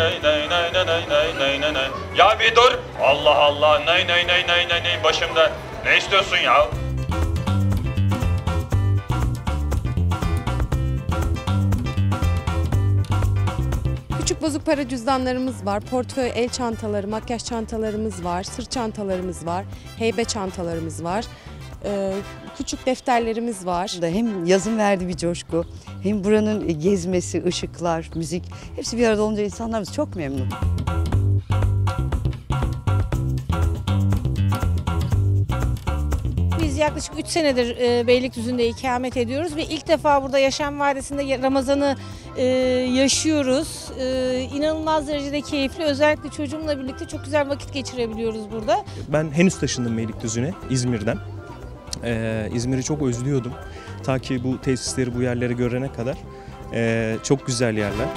nay nay nay nay nay nay nay nay nay. Ya bir dur. Allah Allah nay nay nay nay nay nay başımda. Ne istiyorsun ya? Küçük bozuk para cüzdanlarımız var, portföy, el çantaları, makyaj çantalarımız var, sırt çantalarımız var, heybe çantalarımız var ee, küçük defterlerimiz var. hem yazın verdiği bir coşku hem buranın gezmesi, ışıklar, müzik hepsi bir arada olunca insanlarımız çok memnun. Biz yaklaşık 3 senedir e, Beylikdüzü'nde ikamet ediyoruz ve ilk defa burada Yaşam Vadisi'nde Ramazan'ı e, yaşıyoruz. E, inanılmaz derecede keyifli. Özellikle çocuğumla birlikte çok güzel vakit geçirebiliyoruz burada. Ben henüz taşındım Beylikdüzü'ne İzmir'den. Ee, İzmir'i çok özlüyordum. Ta ki bu tesisleri bu yerlere görene kadar. Ee, çok güzel yerler.